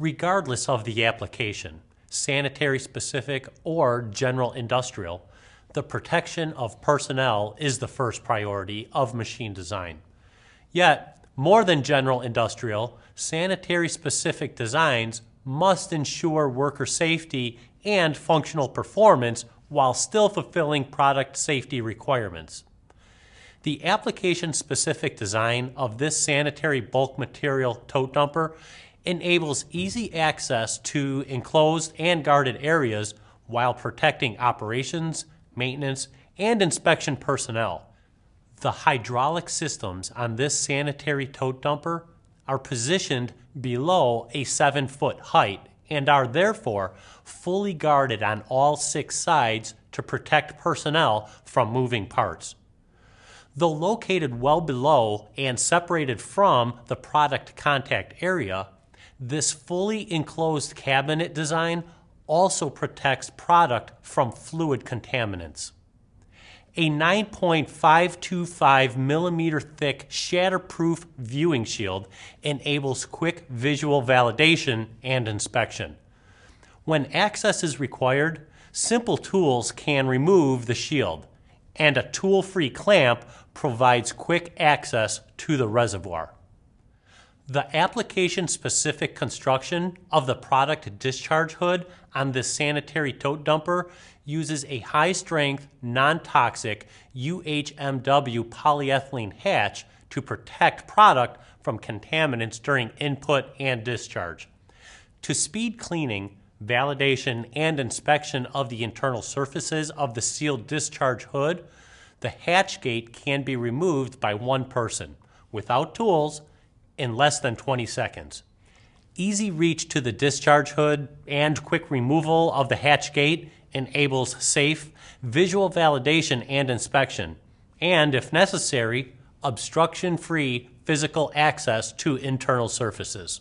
Regardless of the application, sanitary specific or general industrial, the protection of personnel is the first priority of machine design. Yet, more than general industrial, sanitary specific designs must ensure worker safety and functional performance while still fulfilling product safety requirements. The application specific design of this sanitary bulk material tote dumper enables easy access to enclosed and guarded areas while protecting operations, maintenance, and inspection personnel. The hydraulic systems on this sanitary tote dumper are positioned below a 7 foot height and are therefore fully guarded on all six sides to protect personnel from moving parts. Though located well below and separated from the product contact area, this fully enclosed cabinet design also protects product from fluid contaminants. A 9.525 millimeter thick shatterproof viewing shield enables quick visual validation and inspection. When access is required, simple tools can remove the shield, and a tool free clamp provides quick access to the reservoir. The application specific construction of the product discharge hood on this sanitary tote dumper uses a high strength, non toxic UHMW polyethylene hatch to protect product from contaminants during input and discharge. To speed cleaning, validation, and inspection of the internal surfaces of the sealed discharge hood, the hatch gate can be removed by one person without tools in less than 20 seconds. Easy reach to the discharge hood and quick removal of the hatch gate enables safe visual validation and inspection, and if necessary, obstruction free physical access to internal surfaces.